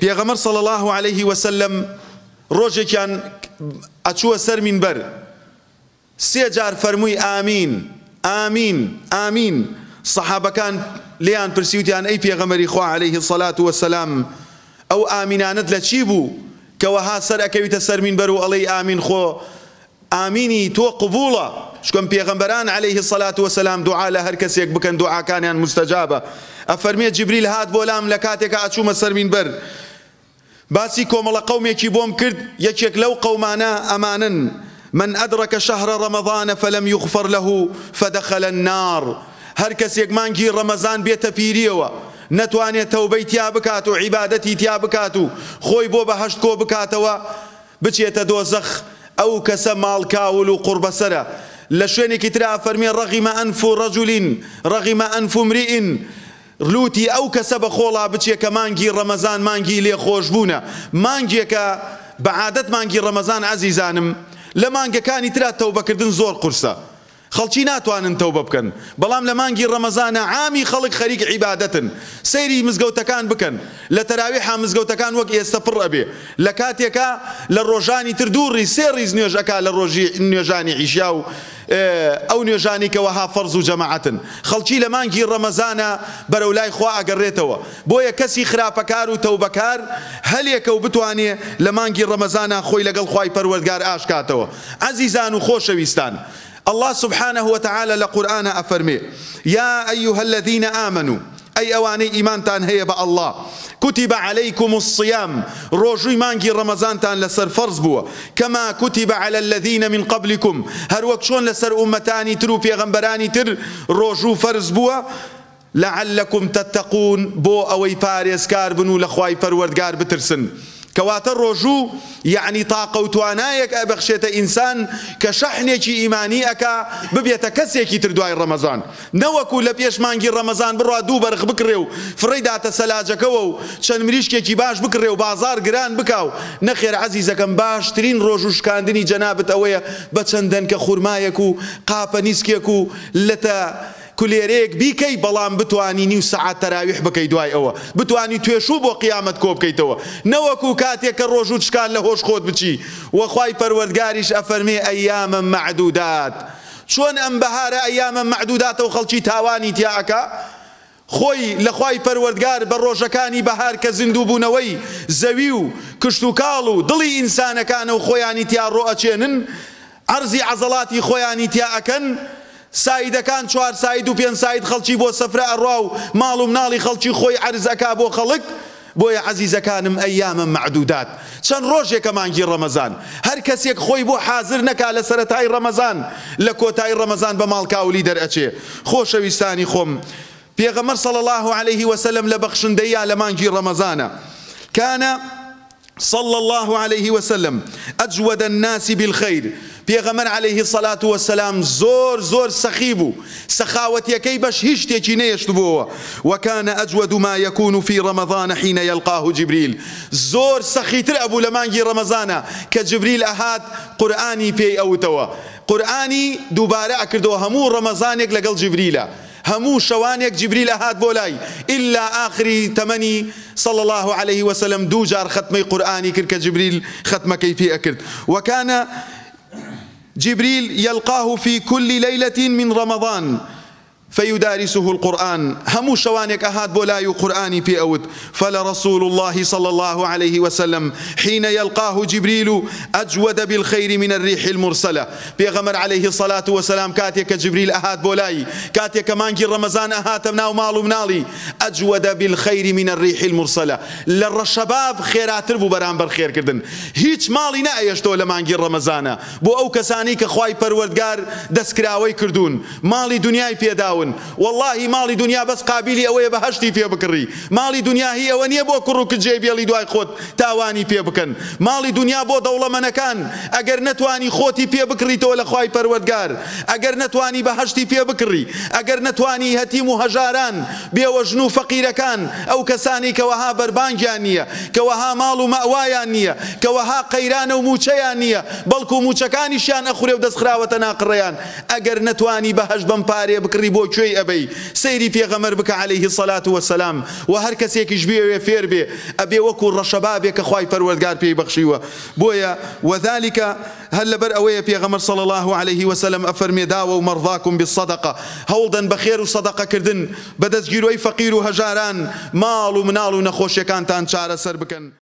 پێغەمەر صلى الله عليه وسلم ڕۆژێکیان ئەچووە سەر منبەر سێ جار فەرمووی ئامین ئامین ئامین سەحابەکان لیان پرسیوتیان ئەی پێغەمەری خوا عليه الصلاة والسلام. ئەو ئامینانت لە چی بوو کەوەها سەر ئەکەویتە سەر منبەر و ئەڵەی ئامین خۆ ئامینی تۆ قبوڵە شکۆم پێغەمبەران عليه الصلاة والسلام دوعا لە هەر کەسێک بکەن دوعاکانیان مستجابە ئەفەرمێت جبریل هات بۆ لام لە ئەچوومە سەر منبەر باسی کۆمەڵە قومێکی بۆم کرد یەکێک لەو قەومانە ئەمانن من أدرك شهر رمضان فلم يغفر له فدخل النار. هەر کەسێک مانگی ڕەمەزان بێتە پیریەوە نەتوانێت تەوبەی تیا بکات و عیبادەتی تیا بکات و خۆی بۆ بەهشت کۆ بکاتەوە بچێتە دۆزەخ ئەو کەسە ماڵکاول و قوربەسەرە لە شوێنێکی ترا فەرمی رغم أنف لوتی ئەو کەسە بە خۆڵا بچێ کە مانگی ڕەمەزان مانگی لێ خۆش بوونە. مانگێکە بەعادەت مانگی ڕەمەزان عزیزانم لە مانگەکانی ترا تەوبەکردن زۆر قورسە خەڵکی ناتوانن تەوبە بکەن. بەڵام لە مانگی ڕەمەزانە عامی خەڵک خەریک عیبادەتن. سەیری مزگەوتەکان بکەن. لە تەراوی ها مزگەوتەکان وەک ئێستا پڕ ئەبێ. لە کاتێکە لە ڕۆژانی تر دووڕی سێ ڕیز نوێژەکە لە ڕۆژی نوێژانی عیشیا و ئەو نوێژانی کەەوەها فەرز و جەماعەتن خەڵکی لە مانگی ڕەمەزانە بەرەو لای خوا ئەگەڕێتەوە بۆیە کەسی خراپەکار و تەوبەکار هەلێکە و بتوانێ لە مانگی ڕەمەزانە خۆی لەگەڵ خوای پەروەردگار ئاشکاتەوە. عزیزان و خۆشەویستان. الله سبحانه وتعالى لقرآن أفرمي يا أيها الذين آمنوا أي أواني إيمان تان هي الله. كتب عليكم الصيام. ڕۆژووی مانگی ڕەمەزانتان لەسەر فەرز بووە كما كتب على الذين من قبلكم. هەر وەک چۆن لەسەر ئومەتانی تر و پێغەمبەرانی تر ڕۆژوو فەرز بووە لعلكم تتقون. بۆ ئەوەی پارێزکار بن و لە خوای پەروەردگار بترسن. کەواتە ڕۆژوو یعنی تاقە و توانایەک ئەبەخشێتە ئینسان کە شەحنێکی ئیمانی ئەکا ببێتە کەسێکی تر دوای ڕەمەزان. نەوەکو لە پێشمانگی ڕەمەزان بڕوا دوو بەرخ بکڕێ و فڕی داتە سەلاجەکەەوە و چەند مریشکێکی باش بکڕێ و بازار گران بکاو. نەخێر عزیزەکەم باشترین ڕۆژ و شکاندنی جەنابەت ئەوەیە بە چەندەن کە خورمایەک و قاپە نیسکێک و لەتە کولێرەیەک بیکەی بەڵام بتانی نیو سعات تەراویح بکەی دوای ئەوە. بتانی توێشوو بۆ قیامەت کۆ بکەیتەوە. نەوەکو کاتێک کە ڕۆژ و چکان لە هۆش خۆت بچی. وەخوای پەروەردگاریش ئەفەرمێ ئەیامە معدودات. چۆن ئەم بەهارە ئەیامە معدوداتەوە خەڵکی تاوانی تیاکە؟ خۆی لە خوای پەروەردگار بە ڕۆژەکانی بەهار کە زیندوو بوونەوەی زەوی و کشت و کاڵ و دڵی ئینسانەکانە و خۆیانی تیا ڕۆئەچێنن عەرزی عەزەڵاتی خۆیانی تیا ئەکەن سایدەکان چوار ساید و پێنج ساید خەڵکی بۆ سەفرە ئەڕوا و ماڵ و مناڵی خەڵکی خۆی عرزەکە بۆ خەڵک بۆیە عزیزەکانم ئەیامە معدودات. چەند ڕۆژێکە مانگی ڕەمەزان. هەر کەسێک خۆی بۆ حاضر نەکا لە سەرەتای ڕەمەزان لە کۆتای ڕەمەزان بە ماڵکاولی دەرئەچێ. خۆشەویستانی خۆم. پێغەمەر صلى الله عليه وسلم لە بەخشندەیە لە مانگی ڕەمەزانە. كان صلى الله عليه وسلم أجود الناس بالخير پێغەمەر عليه الصلاة والسلام زۆر زۆر سەخی بوو سەخاوەتیەکەی بەش هیچ شتێکی نەیەشت بووەوە وكان أجود ما يكون في رمضان حين يلقاه جبريل زۆر سەخیتر ئەبوو لە مانگی ڕەمەزانە کە جبریل ئەهات قورئانی پێی ئەوتەوە قورئانی دووبارە ئەکردەوە هەموو ڕەمەزانێک لەگەڵ جبریلە هەموو شەوانێک جبریل ئەهات بۆ لای ئیلا ئاخری تەمەنی صلى الله عليه وسلم دوو جار ختمەی قورئانی کرد کە جبریل ختمەکەی پێ جبريل يلقاه في كل ليلة من رمضان. فيدارسه القرآن. هم شوانك أهاد بولاي قرآني في أود. فلرسول الله صلى الله عليه وسلم حين يلقاه جبريل أجود بالخير من الريح المرسلة. پێغەمبەر عليه الصلاة والسلام کاتێک جبریل ئەهات بۆ لای کاتێک مانگی ڕەمەزان ئەهات مناو ماڵ و مناڵی أجود بالخير من الريح المرسلة. للرشباب خيرات ربو بران بالخير كردن هيج مالي نأيشتو لمانجي رمضان بو أو كساني كخواي پروردگار دسكراوي كردون مالي دنياي بيداو داون والله ماڵی دنیا بەس قابلی ئەوەیە بە هەشتی پێ بکڕی. ماڵی دنیا هی ئەوە نییە بۆ کوڕ و کجێ بێڵی دوای خۆت تاوانی پێ بکەن. ماڵی دنیا بۆ دەوڵەمەنەکان ئەگەر نەتوانی خۆتی پێ بکڕیتەوە لە خی پەروەردگار ئەگەر نەتوانی بە هەشتی پێ بکڕی ئەگەر نەتوانی هەتیم و هەژاران بێوەژن و فەقیرەکان ئەو کەسانی کەوەها بەربانگیان نییە کەوەها ماڵ و مەوایان نییە کەوەها قەیرانە و موچەیان نییە بەڵکو موچەکانیشیان ئەخورێ و دەستخراوەتە ناقڕێیان ئەگەر نەتوانی بەهش بەم پارێ بکڕی بۆ کوێی ئەبەی سەیری پێغەمەر بکە عليه سەلات وەسەلام و هەر کەسێکیش بێوێ فێر بێ ئەبێ وەکو ڕەشەبابێ کە خوای پەروەردگار پێی بەخشیوە بۆیە وذلكە هەر لەبەر ئەوەیە پێغەمەر صلى الله عليه وسلم ئەفەرمێ داوە و مەرضاکم بالصدقه. هەوڵدەن بەخێر و سەدەقەکردن بەدەستگیرۆی فەقیر و هەژاران ماڵ و مناڵ و نەخۆشیەکانتان چارەسەر بکەن